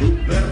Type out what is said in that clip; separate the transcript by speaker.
Speaker 1: Let